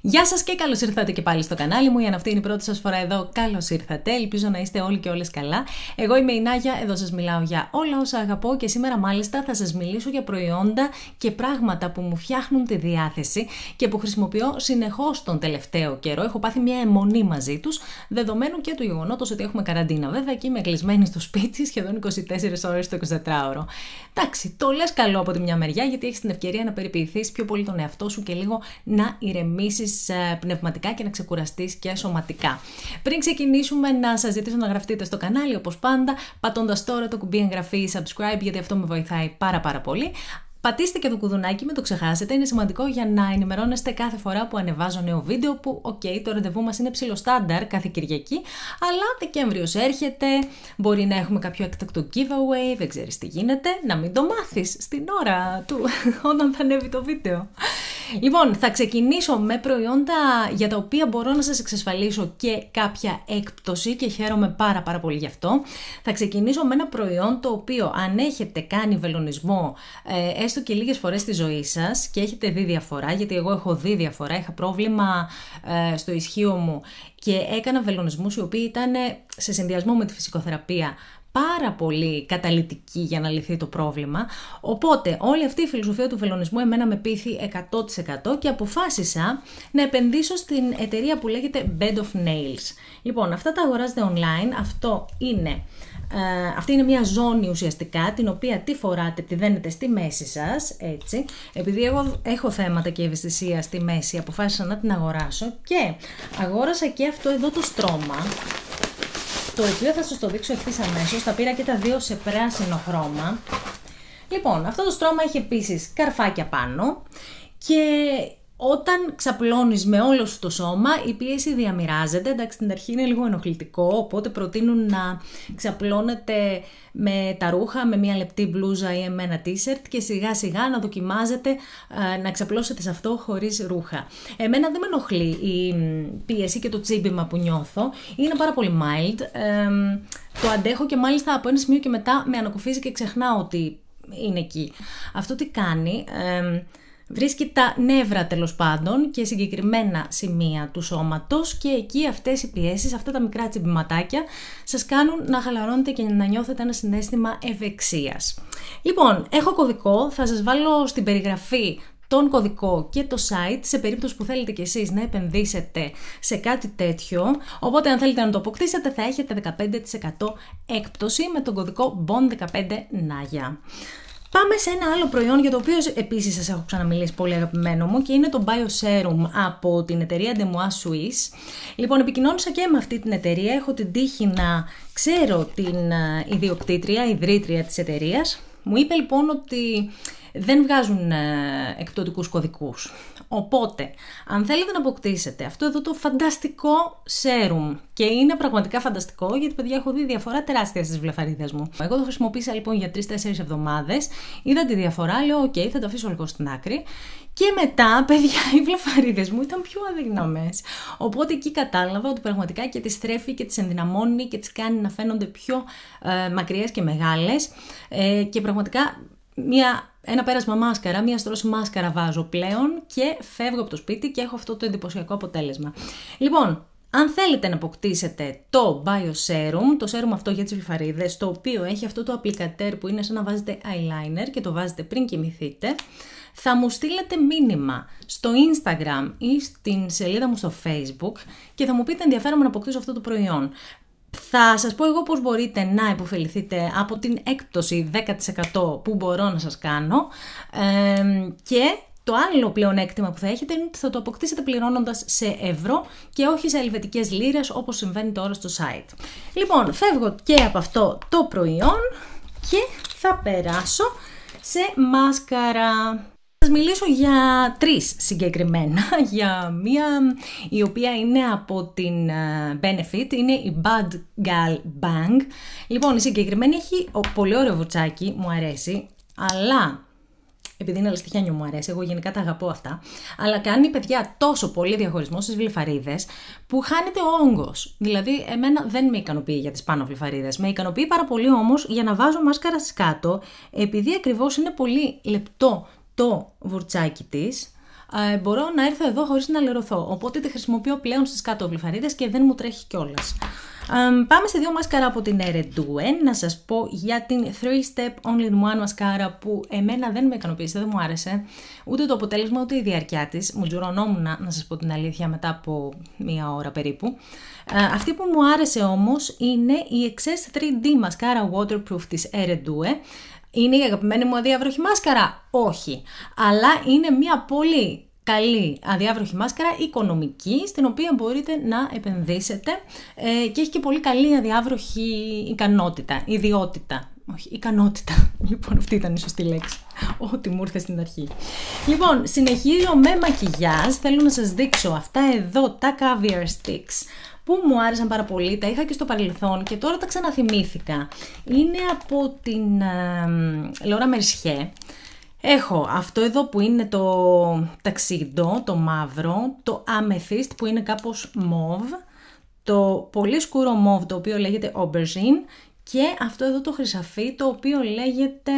Γεια σας και καλώς ήρθατε και πάλι στο κανάλι μου. Για να αυτή είναι η πρώτη σας φορά εδώ, καλώς ήρθατε. Ελπίζω να είστε όλοι και όλες καλά. Εγώ είμαι η Νάγια, εδώ σας μιλάω για όλα όσα αγαπώ και σήμερα μάλιστα θα σας μιλήσω για προϊόντα και πράγματα που μου φτιάχνουν τη διάθεση και που χρησιμοποιώ συνεχώς τον τελευταίο καιρό. Έχω πάθει μια αιμονή μαζί τους, δεδομένου και του γεγονότος ότι έχουμε καραντίνα βέβαια και είμαι κλεισμένη στο σπίτι σχεδόν 24 ώρες το 24ωρο. Εντάξει, το λες καλό από τη μια μεριά γιατί έχεις την ευκαιρία να περιποιηθείς πιο πολύ τον εαυτό σου και λίγο να ηρεμήσεις ε, πνευματικά και να ξεκουραστείς και σωματικά. Πριν ξεκινήσουμε να σας ζητήσω να γραφτείτε στο κανάλι όπως πάντα, πατώντας τώρα το κουμπί εγγραφή subscribe γιατί αυτό με βοηθάει πάρα πάρα πολύ. Πατήστε και το κουδουνάκι, μην το ξεχάσετε. Είναι σημαντικό για να ενημερώνεστε κάθε φορά που ανεβάζω νέο βίντεο. Που, OK, okay, το ραντεβού μας είναι ψιλοστάνταρ κάθε Κυριακή. Αλλά Δεκέμβριος έρχεται. Μπορεί να έχουμε κάποιο έκτακτο giveaway. Δεν ξέρεις τι γίνεται. Να μην το μάθεις στην ώρα του, όταν θα ανέβει το βίντεο. Λοιπόν, θα ξεκινήσω με προϊόντα για τα οποία μπορώ να σας εξασφαλίσω και κάποια έκπτωση και χαίρομαι πάρα πάρα πολύ γι' αυτό. Θα ξεκινήσω με ένα προϊόν το οποίο αν έχετε κάνει βελονισμό ε, έστω και λίγες φορές στη ζωή σας και έχετε δει διαφορά, γιατί εγώ έχω δει διαφορά, είχα πρόβλημα ε, στο ισχύο μου και έκανα βελονισμούς οι οποίοι ήταν σε συνδυασμό με τη φυσικοθεραπεία πάρα πολύ καταλητική για να λυθεί το πρόβλημα. Οπότε όλη αυτή η φιλοσοφία του βελονισμού εμένα με πείθει 100% και αποφάσισα να επενδύσω στην εταιρεία που λέγεται Bed of Nails. Λοιπόν, αυτά τα αγοράζετε online, αυτό είναι... Uh, αυτή είναι μια ζώνη ουσιαστικά την οποία τι φοράτε, τη δένετε στη μέση σας, έτσι. Επειδή εγώ έχω θέματα και ευαισθησία στη μέση, αποφάσισα να την αγοράσω και αγόρασα και αυτό εδώ το στρώμα, το οποίο θα σας το δείξω ευθύς αμέσως. Τα πήρα και τα δύο σε πράσινο χρώμα. Λοιπόν, αυτό το στρώμα έχει επίσης καρφάκια πάνω και όταν ξαπλώνεις με όλο σου το σώμα, η πίεση διαμοιράζεται. Εντάξει, στην αρχή είναι λίγο ενοχλητικό, οπότε προτείνουν να ξαπλώνετε με τα ρούχα, με μια λεπτή μπλούζα ή με ένα t-shirt και σιγά σιγά να δοκιμάζετε να ξαπλώσετε σε αυτό χωρίς ρούχα. Εμένα δεν με ενοχλεί η πίεση και το τσίμπημα που νιώθω. Είναι πάρα πολύ mild. το αντέχω και μάλιστα από ένα σημείο και μετά με ανακουφίζει και ξεχνάω ότι είναι εκεί. Αυτό τι κάνει βρίσκει τα νεύρα τέλος πάντων και συγκεκριμένα σημεία του σώματος και εκεί αυτές οι πιέσεις, αυτά τα μικρά τσιμπηματάκια σας κάνουν να χαλαρώνετε και να νιώθετε ένα συνέστημα ευεξίας. Λοιπόν, έχω κωδικό, θα σας βάλω στην περιγραφή τον κωδικό και το site σε περίπτωση που θέλετε κι εσείς να επενδύσετε σε κάτι τέτοιο. Οπότε αν θέλετε να το αποκτήσετε θα έχετε 15% έκπτωση με τον κωδικό BOND15NAGIA. Πάμε σε ένα άλλο προϊόν για το οποίο επίσης σας έχω ξαναμιλήσει πολύ αγαπημένο μου και είναι το BioSerum από την εταιρεία Demois Suisse. Λοιπόν, επικοινώνησα και με αυτή την εταιρεία, έχω την τύχη να ξέρω την ε, ιδιοκτήτρια, ιδρύτρια της εταιρείας. Μου είπε λοιπόν ότι δεν βγάζουν ε, εκπτωτικούς κωδικούς. Οπότε, αν θέλετε να αποκτήσετε αυτό εδώ το φανταστικό serum και είναι πραγματικά φανταστικό γιατί παιδιά έχω δει διαφορά τεράστια στις βλεφαρίδες μου. Εγώ το χρησιμοποίησα λοιπόν για 3-4 εβδομάδες, είδα τη διαφορά, λέω οκ θα το αφήσω λίγο στην άκρη και μετά, παιδιά, οι βλεφαρίδες μου ήταν πιο αδύναμες. Οπότε εκεί κατάλαβα ότι πραγματικά και τις θρέφει και τις ενδυναμώνει και τις κάνει να φαίνονται πιο ε, μακριές και μεγάλες. Ε, και πραγματικά μια ένα πέρασμα μάσκαρα, μία στρώση μάσκαρα βάζω πλέον και φεύγω από το σπίτι και έχω αυτό το εντυπωσιακό αποτέλεσμα. Λοιπόν, αν θέλετε να αποκτήσετε το BioSerum, το serum αυτό για τις βλυφαρίδες, το οποίο έχει αυτό το applicator που είναι σαν να βάζετε eyeliner και το βάζετε πριν κοιμηθείτε, θα μου στείλετε μήνυμα στο Instagram ή στην σελίδα μου στο Facebook και θα μου πείτε ενδιαφέρον να αποκτήσω αυτό το προϊόν. Θα σας πω εγώ πώς μπορείτε να υποφεληθείτε από την έκπτωση 10% που μπορώ να σας κάνω και το άλλο πλεονέκτημα που θα έχετε είναι ότι θα το αποκτήσετε πληρώνοντας σε ευρώ και όχι σε ελβετικές λίρες όπως συμβαίνει τώρα στο site. Λοιπόν, φεύγω και από αυτό το προϊόν και θα περάσω σε μάσκαρα σας μιλήσω για τρεις συγκεκριμένα, για μία η οποία είναι από την ε, Benefit, είναι η Bad Gal Bang. Λοιπόν, η συγκεκριμένη έχει πολύ ωραίο βουτσάκι, μου αρέσει, αλλά επειδή είναι αλαστιχιάνιο μου αρέσει, εγώ γενικά τα αγαπώ αυτά, αλλά κάνει παιδιά τόσο πολύ διαχωρισμό στις βλεφαρίδες που χάνεται ο όγκος. Δηλαδή, εμένα δεν με ικανοποιεί για τις πάνω βλεφαρίδες. Με ικανοποιεί πάρα πολύ όμως για να βάζω μάσκαρα στις κάτω, επειδή ακριβώς είναι πολύ λεπτό το βουρτσάκι της, ε, μπορώ να έρθω εδώ χωρίς να λερωθώ. Οπότε τη χρησιμοποιώ πλέον στις κάτω βλεφαρίδες και δεν μου τρέχει κιόλας. πάμε σε δύο μάσκαρα από την Eredue. Να σας πω για την 3-Step Only in One μασκάρα που εμένα δεν με ικανοποίησε, δεν μου άρεσε. Ούτε το αποτέλεσμα ούτε η διάρκεια της. Μου τζουρωνόμουν να σας πω την αλήθεια μετά από μία ώρα περίπου. αυτή που μου άρεσε όμως είναι η XS 3D μασκάρα waterproof της Eredue. Είναι η αγαπημένη μου αδιάβροχη μάσκαρα; Όχι. Αλλά είναι μια πολύ καλή αδιάβροχη μάσκαρα, οικονομική, στην οποία μπορείτε να επενδύσετε ε, και έχει και πολύ καλή αδιάβροχη ικανότητα, ιδιότητα. Όχι, ικανότητα. Λοιπόν, αυτή ήταν η σωστή λέξη. Ό,τι μου ήρθε στην αρχή. Λοιπόν, συνεχίζω με μακιγιάζ. Θέλω να σας δείξω αυτά εδώ τα caviar sticks που μου άρεσαν πάρα πολύ, τα είχα και στο παρελθόν και τώρα τα ξαναθυμήθηκα. Είναι από την Λόρα Μερσιέ. Έχω αυτό εδώ που είναι το ταξιντό, το μαύρο, το amethyst που είναι κάπως μόβ, το πολύ σκούρο μόβ το οποίο λέγεται aubergine και αυτό εδώ το χρυσαφί το οποίο λέγεται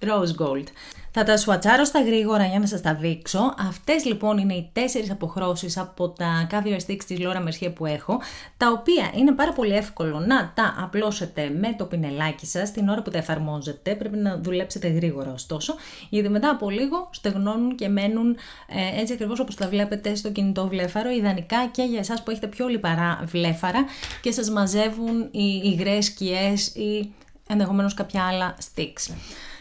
rose gold. Θα τα σουατσάρω στα γρήγορα για να σας τα δείξω. Αυτές λοιπόν είναι οι τέσσερις αποχρώσεις από τα caviar sticks της Laura Mercier που έχω, τα οποία είναι πάρα πολύ εύκολο να τα απλώσετε με το πινελάκι σας την ώρα που τα εφαρμόζετε. Πρέπει να δουλέψετε γρήγορα ωστόσο, γιατί μετά από λίγο στεγνώνουν και μένουν ε, έτσι ακριβώς όπως τα βλέπετε στο κινητό βλέφαρο, ιδανικά και για εσάς που έχετε πιο λιπαρά βλέφαρα και σας μαζεύουν οι υγρές σκιές ή ενδεχομένως κάποια άλλα sticks.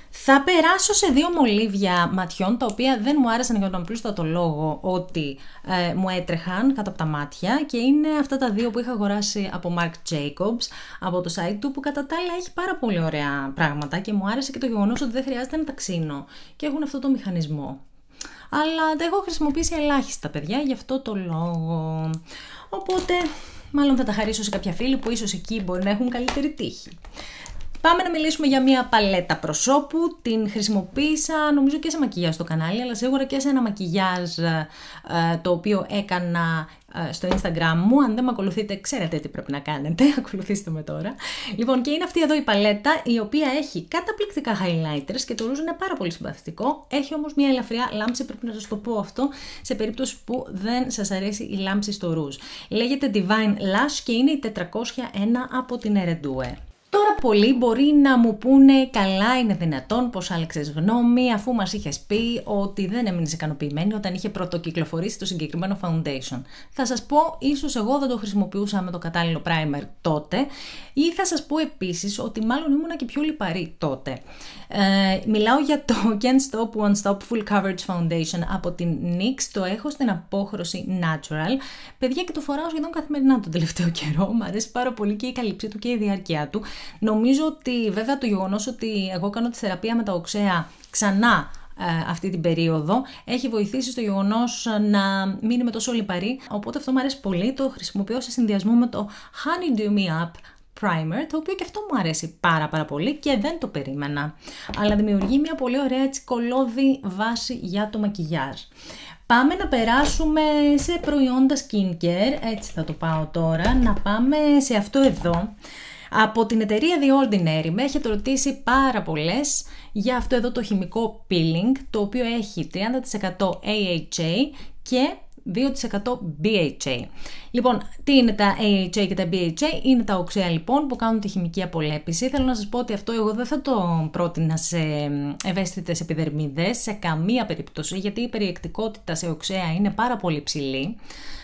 Θα περάσω σε δύο μολύβια ματιών, τα οποία δεν μου άρεσαν για τον απλούστατο λόγο ότι ε, μου έτρεχαν κάτω από τα μάτια και είναι αυτά τα δύο που είχα αγοράσει από Marc Jacobs, από το site του, που κατά τα άλλα έχει πάρα πολύ ωραία πράγματα και μου άρεσε και το γεγονός ότι δεν χρειάζεται να τα ξύνω και έχουν αυτό το μηχανισμό. Αλλά τα έχω χρησιμοποιήσει ελάχιστα, παιδιά, γι' αυτό το λόγο. Οπότε, μάλλον θα τα χαρίσω σε κάποια φίλη που ίσως εκεί μπορεί να έχουν καλύτερη τύχη. Πάμε να μιλήσουμε για μια παλέτα προσώπου. Την χρησιμοποίησα νομίζω και σε μακιγιάζ στο κανάλι, αλλά σίγουρα και σε ένα μακιγιάζ ε, το οποίο έκανα ε, στο Instagram μου. Αν δεν με ακολουθείτε, ξέρετε τι πρέπει να κάνετε. Ακολουθήστε με τώρα. Λοιπόν, και είναι αυτή εδώ η παλέτα, η οποία έχει καταπληκτικά highlighters και το ρούζ είναι πάρα πολύ συμπαθητικό. Έχει όμως μια ελαφριά λάμψη, πρέπει να σας το πω αυτό, σε περίπτωση που δεν σας αρέσει η λάμψη στο ρούζ. Λέγεται Divine Lash και είναι η 401 από την Eredue. Τώρα πολλοί μπορεί να μου πούνε καλά είναι δυνατόν πως άλλαξες γνώμη αφού μας είχες πει ότι δεν έμεινες ικανοποιημένη όταν είχε πρωτοκυκλοφορήσει το συγκεκριμένο foundation. Θα σας πω ίσως εγώ δεν το χρησιμοποιούσα με το κατάλληλο primer τότε ή θα σας πω επίσης ότι μάλλον ήμουνα και πιο λιπαρή τότε. Ε, μιλάω για το Can't Stop One Stop Full Coverage Foundation από την NYX, το έχω στην απόχρωση Natural. Παιδιά και το φοράω σχεδόν καθημερινά τον τελευταίο καιρό, μου αρέσει πάρα πολύ και η καλύψη του και η διάρκεια του. Νομίζω ότι βέβαια το γεγονός ότι εγώ κάνω τη θεραπεία με τα οξέα ξανά ε, αυτή την περίοδο έχει βοηθήσει στο γεγονός να μην είμαι τόσο λιπαρή. Οπότε αυτό μου αρέσει πολύ. Το χρησιμοποιώ σε συνδυασμό με το Honey Do Me Up primer, το οποίο και αυτό μου αρέσει πάρα πάρα πολύ και δεν το περίμενα. Αλλά δημιουργεί μια πολύ ωραία έτσι κολόδη βάση για το μακιγιάζ. Πάμε να περάσουμε σε προϊόντα skincare, έτσι θα το πάω τώρα, να πάμε σε αυτό εδώ. Από την εταιρεία The Ordinary με έχετε ρωτήσει πάρα πολλές για αυτό εδώ το χημικό peeling, το οποίο έχει 30% AHA και 2% BHA. Λοιπόν, τι είναι τα AHA και τα BHA? Είναι τα οξέα λοιπόν που κάνουν τη χημική απολέπιση. Θέλω να σας πω ότι αυτό εγώ δεν θα το πρότεινα σε ευαίσθητες επιδερμίδες σε καμία περίπτωση γιατί η περιεκτικότητα σε οξέα είναι πάρα πολύ ψηλή.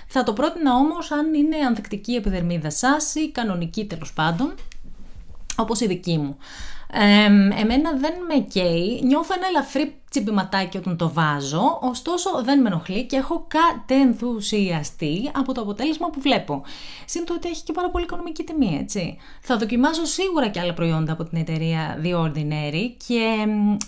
Θα το πρότεινα όμως αν είναι ανθεκτική η επιδερμίδα σας ή κανονική τέλος πάντων, όπως η δική μου. Ε, εμένα δεν με καίει, νιώθω ένα ελαφρύ τσιμπηματάκι όταν το βάζω, ωστόσο δεν με ενοχλεί και έχω κατενθουσιαστεί από το αποτέλεσμα που βλέπω. Συν ότι έχει και πάρα πολύ οικονομική τιμή, έτσι. Θα δοκιμάσω σίγουρα και άλλα προϊόντα από την εταιρεία The Ordinary και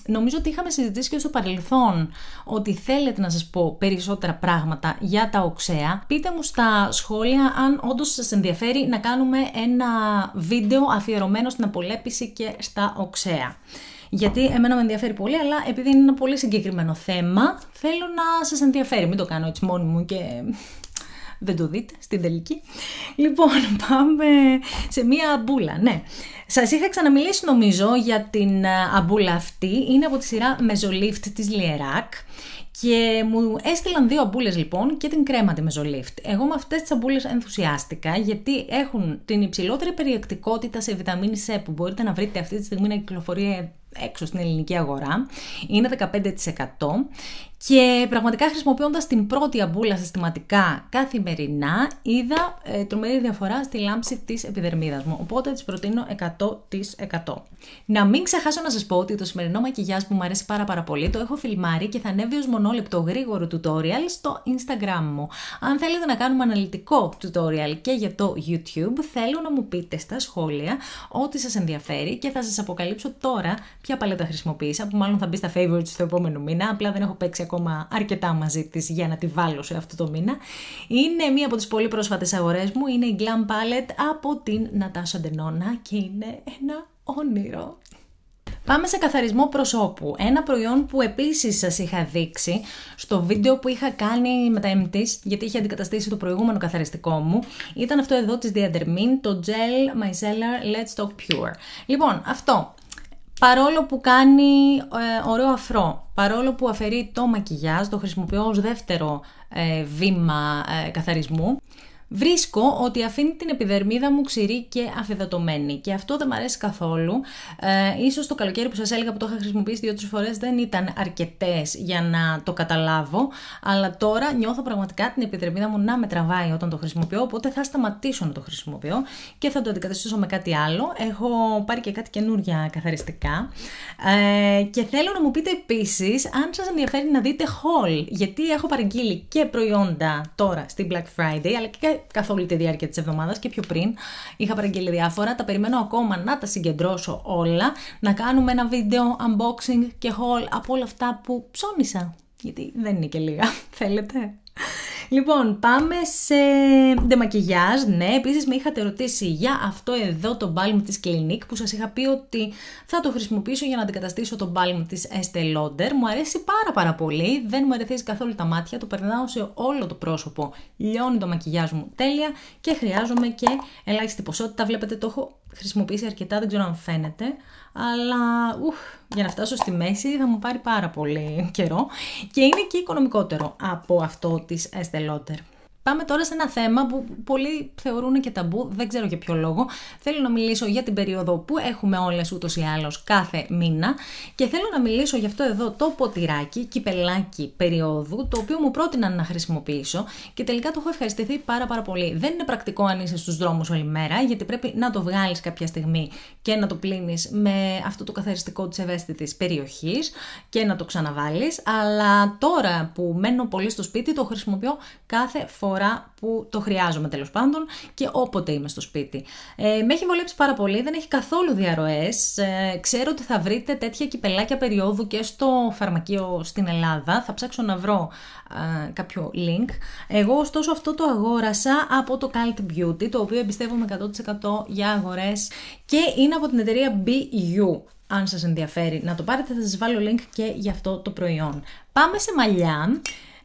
νομίζω ότι είχαμε συζητήσει και στο παρελθόν ότι θέλετε να σας πω περισσότερα πράγματα για τα οξέα. Πείτε μου στα σχόλια αν όντως σας ενδιαφέρει να κάνουμε ένα βίντεο αφιερωμένο στην απολέπιση και στα οξέα γιατί εμένα με ενδιαφέρει πολύ, αλλά επειδή είναι ένα πολύ συγκεκριμένο θέμα, θέλω να σας ενδιαφέρει. Μην το κάνω έτσι μόνη μου και δεν το δείτε στην τελική. Λοιπόν, πάμε σε μία αμπούλα, ναι. Σας είχα ξαναμιλήσει νομίζω για την αμπούλα αυτή, είναι από τη σειρά Mezolift της Lierac Και μου έστειλαν δύο αμπούλες λοιπόν και την κρέμα τη μεζολίφτ. Εγώ με αυτές τις αμπούλες ενθουσιάστηκα γιατί έχουν την υψηλότερη περιεκτικότητα σε βιταμίνη C που μπορείτε να βρείτε αυτή τη στιγμή να κυκλοφορεί έξω στην ελληνική αγορά. Είναι 15% και πραγματικά χρησιμοποιώντας την πρώτη αμπούλα συστηματικά καθημερινά είδα ε, τρομερή διαφορά στη λάμψη της επιδερμίδας μου. Οπότε της προτείνω 100%. Να μην ξεχάσω να σας πω ότι το σημερινό μακιγιάζ που μου αρέσει πάρα πάρα πολύ το έχω φιλμάρει και θα ανέβει ως μονόλεπτο γρήγορο tutorial στο Instagram μου. Αν θέλετε να κάνουμε αναλυτικό tutorial και για το YouTube θέλω να μου πείτε στα σχόλια ό,τι σας ενδιαφέρει και θα σας αποκαλύψω τώρα ποια παλέτα χρησιμοποίησα που μάλλον θα μπει στα favorites στο επόμενο μήνα απλά δεν έχω παίξει ακόμα αρκετά μαζί της για να τη βάλω σε αυτό το μήνα. Είναι μία από τις πολύ πρόσφατες αγορές μου. Είναι η Glam Palette από την Νατάσα Ντενόνα και είναι ένα όνειρο. Πάμε σε καθαρισμό προσώπου. Ένα προϊόν που επίσης σας είχα δείξει στο βίντεο που είχα κάνει με τα MTs, γιατί είχε αντικαταστήσει το προηγούμενο καθαριστικό μου, ήταν αυτό εδώ της Diadermin, το Gel Micellar Let's Talk Pure. Λοιπόν, αυτό Παρόλο που κάνει ε, ωραίο αφρό, παρόλο που αφαιρεί το μακιγιάζ, το χρησιμοποιώ ως δεύτερο ε, βήμα ε, καθαρισμού, βρίσκω ότι αφήνει την επιδερμίδα μου ξηρή και αφιδατωμένη και αυτό δεν μου αρέσει καθόλου. Ε, ίσως το καλοκαίρι που σας έλεγα που το είχα χρησιμοποιήσει δύο-τρεις φορές δεν ήταν αρκετές για να το καταλάβω, αλλά τώρα νιώθω πραγματικά την επιδερμίδα μου να με τραβάει όταν το χρησιμοποιώ, οπότε θα σταματήσω να το χρησιμοποιώ και θα το αντικαταστήσω με κάτι άλλο. Έχω πάρει και κάτι καινούργια καθαριστικά ε, και θέλω να μου πείτε επίσης αν σας ενδιαφέρει να δείτε haul, γιατί έχω παραγγείλει και προϊόντα τώρα στην Black Friday, αλλά και καθ' όλη τη διάρκεια της εβδομάδας και πιο πριν. Είχα παραγγείλει διάφορα, τα περιμένω ακόμα να τα συγκεντρώσω όλα, να κάνουμε ένα βίντεο unboxing και haul από όλα αυτά που ψώνισα. Γιατί δεν είναι και λίγα, θέλετε; Λοιπόν, πάμε σε ντεμακιγιάζ. Ναι, επίσης με είχατε ρωτήσει για αυτό εδώ το balm της Clinique που σας είχα πει ότι θα το χρησιμοποιήσω για να αντικαταστήσω το balm της Estee Lauder. Μου αρέσει πάρα πάρα πολύ, δεν μου αρέσει καθόλου τα μάτια, το περνάω σε όλο το πρόσωπο. Λιώνει το μακιγιάζ μου τέλεια και χρειάζομαι και ελάχιστη ποσότητα. Βλέπετε το έχω χρησιμοποιήσει αρκετά, δεν ξέρω αν φαίνεται, αλλά ουφ, για να φτάσω στη μέση θα μου πάρει πάρα πολύ καιρό και είναι και οικονομικότερο από αυτό της Estee Lauder. Πάμε τώρα σε ένα θέμα που πολλοί θεωρούν και ταμπού, δεν ξέρω για ποιο λόγο. Θέλω να μιλήσω για την περίοδο που έχουμε όλες ούτως ή άλλως κάθε μήνα και θέλω να μιλήσω για αυτό εδώ το ποτηράκι, κυπελάκι περίοδου, το οποίο μου πρότειναν να χρησιμοποιήσω και τελικά το έχω ευχαριστηθεί πάρα πάρα πολύ. Δεν είναι πρακτικό αν είσαι στους δρόμους όλη μέρα, γιατί πρέπει να το βγάλεις κάποια στιγμή και να το πλύνεις με αυτό το καθαριστικό της ευαίσθητης περιοχής και να το ξαναβάλεις. Αλλά τώρα που μένω πολύ στο σπίτι, το χρησιμοποιώ κάθε φορά φορά που το χρειάζομαι τέλος πάντων και όποτε είμαι στο σπίτι. Ε, με έχει βολέψει πάρα πολύ, δεν έχει καθόλου διαρροές. Ε, ξέρω ότι θα βρείτε τέτοια κυπελάκια περίοδου και στο φαρμακείο στην Ελλάδα. Θα ψάξω να βρω ε, κάποιο link. Εγώ ωστόσο αυτό το αγόρασα από το Cult Beauty, το οποίο εμπιστεύομαι 100% για αγορές και είναι από την εταιρεία BU αν σας ενδιαφέρει να το πάρετε θα σας βάλω link και για αυτό το προϊόν. Πάμε σε μαλλιά.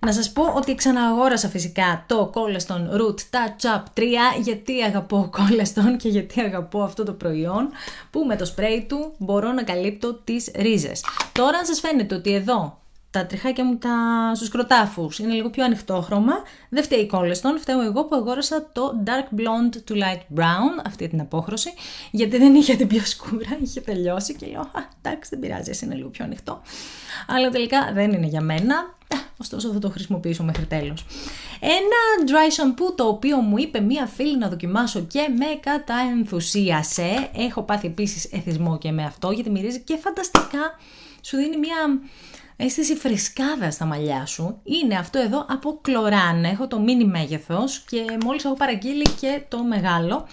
Να σας πω ότι ξαναγόρασα φυσικά το Coleston Root Touch Up 3 γιατί αγαπώ Coleston και γιατί αγαπώ αυτό το προϊόν που με το σπρέι του μπορώ να καλύπτω τις ρίζες. Τώρα αν σας φαίνεται ότι εδώ τα τριχάκια μου τα... στους κροτάφους είναι λίγο πιο ανοιχτόχρωμα, δεν φταίει η Coleston, φταίω εγώ που αγόρασα το Dark Blonde to Light Brown, αυτή την απόχρωση, γιατί δεν είχε την πιο σκούρα, είχε τελειώσει και λέω, εντάξει δεν πειράζει, είναι λίγο πιο ανοιχτό. Αλλά τελικά δεν είναι για μένα, ωστόσο θα το χρησιμοποιήσω μέχρι τέλος. Ένα dry shampoo το οποίο μου είπε μία φίλη να δοκιμάσω και με καταενθουσίασε. Έχω πάθει επίσης εθισμό και με αυτό γιατί μυρίζει και φανταστικά σου δίνει μία αίσθηση φρεσκάδας στα μαλλιά σου. Είναι αυτό εδώ από κλωράν. Έχω το mini μέγεθος και μόλις έχω παραγγείλει και το μεγάλο.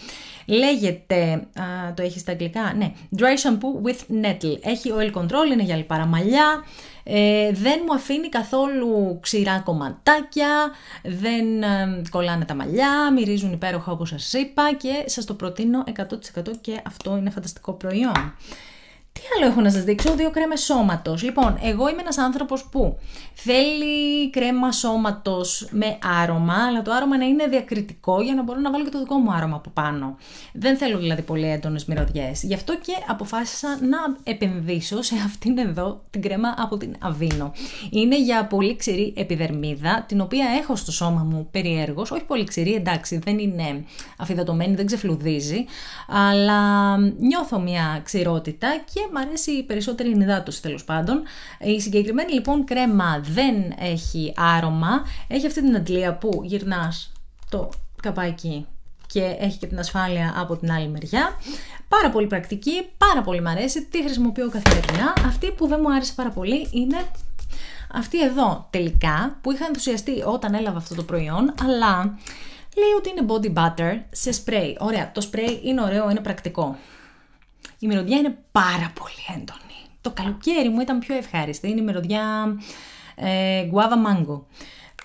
Λέγεται, α, το έχεις στα αγγλικά, ναι, Dry Shampoo with Nettle. Έχει oil control, είναι για λιπαρά μαλλιά, ε, δεν μου αφήνει καθόλου ξηρά κομματάκια, δεν ε, κολλάνε τα μαλλιά, μυρίζουν υπέροχα όπως σας είπα και σας το προτείνω 100% και αυτό είναι φανταστικό προϊόν. Τι άλλο έχω να σας δείξω, δύο κρέμες σώματος. Λοιπόν, εγώ είμαι ένας άνθρωπος που θέλει κρέμα σώματος με άρωμα, αλλά το άρωμα να είναι διακριτικό για να μπορώ να βάλω και το δικό μου άρωμα από πάνω. Δεν θέλω δηλαδή πολύ έντονες μυρωδιές. Γι' αυτό και αποφάσισα να επενδύσω σε αυτήν εδώ την κρέμα από την Αβίνο. Είναι για πολύ ξηρή επιδερμίδα, την οποία έχω στο σώμα μου περιέργως. Όχι πολύ ξηρή, εντάξει, δεν είναι αφιδατωμένη, δεν ξεφλουδίζει, αλλά νιώθω μια ξηρότητα και μου αρέσει η περισσότερη ενυδάτωση τέλος πάντων. Η συγκεκριμένη λοιπόν κρέμα δεν έχει άρωμα, έχει αυτή την αντλία που γυρνάς το καπάκι και έχει και την ασφάλεια από την άλλη μεριά. Πάρα πολύ πρακτική, πάρα πολύ μου αρέσει, τη χρησιμοποιώ καθημερινά. Αυτή που δεν μου άρεσε πάρα πολύ είναι αυτή εδώ τελικά που είχα ενθουσιαστεί όταν έλαβα αυτό το προϊόν, αλλά λέει ότι είναι body butter σε spray. Ωραία, το spray είναι ωραίο, είναι πρακτικό. Η μυρωδιά είναι πάρα πολύ έντονη. Το καλοκαίρι μου ήταν πιο ευχάριστη. Είναι η μυρωδιά ε, guava mango.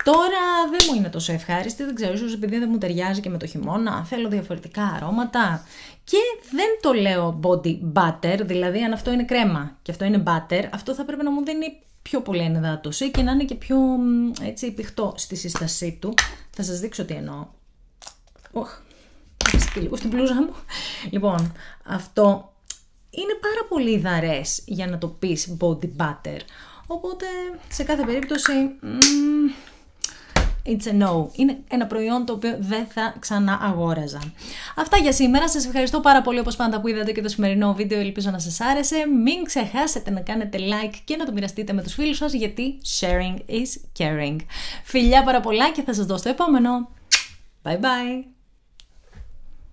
Τώρα δεν μου είναι τόσο ευχάριστη, δεν ξέρω, ίσως επειδή δεν μου ταιριάζει και με το χειμώνα, θέλω διαφορετικά αρώματα και δεν το λέω body butter, δηλαδή αν αυτό είναι κρέμα και αυτό είναι butter, αυτό θα πρέπει να μου δίνει πιο πολύ ενδάτωση και να είναι και πιο έτσι πηχτό στη σύστασή του. Θα σας δείξω τι εννοώ. Οχ, και λίγο στην πλούζα μου. Λοιπόν, αυτό είναι πάρα πολύ δαρές για να το πεις body butter. Οπότε, σε κάθε περίπτωση, It's a no. Είναι ένα προϊόν το οποίο δεν θα ξανά αγόραζα. Αυτά για σήμερα. Σας ευχαριστώ πάρα πολύ όπως πάντα που είδατε και το σημερινό βίντεο. Ελπίζω να σας άρεσε. Μην ξεχάσετε να κάνετε like και να το μοιραστείτε με τους φίλους σας γιατί sharing is caring. Φιλιά πάρα πολλά και θα σας δώσω το επόμενο. Bye bye.